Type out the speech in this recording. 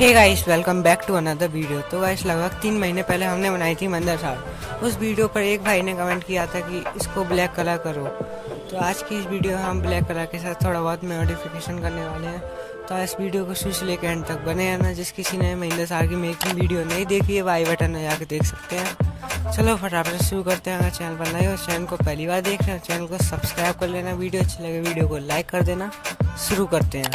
Hey guys welcome back to another video तो guys लगभग तीन महीने पहले हमने बनाई थी मंदिर साहब उस वीडियो पर एक भाई ने कमेंट किया था कि इसको ब्लैक कलर करो। तो आज की इस वीडियो में हम ब्लैक कलर के साथ थोड़ा बहुत मॉडिफिकेशन करने वाले हैं। तो इस वीडियो को शुरू से लेकर एंड तक बने रहना। जिस किसी ने महिंद्रा सार की मेकिंग वीडियो नहीं देखी है वाई बटन में जाकर देख सकते हैं। चलो फटाफट से शुरू करते हैं। अगर चैनल पर नए हो चैनल को पहली बार देख रहे हो चैनल को सब्सक्राइब कर लेना। वीडियो अच्छी लगे, वीडियो को लाइक कर देना। शुरू करते हैं।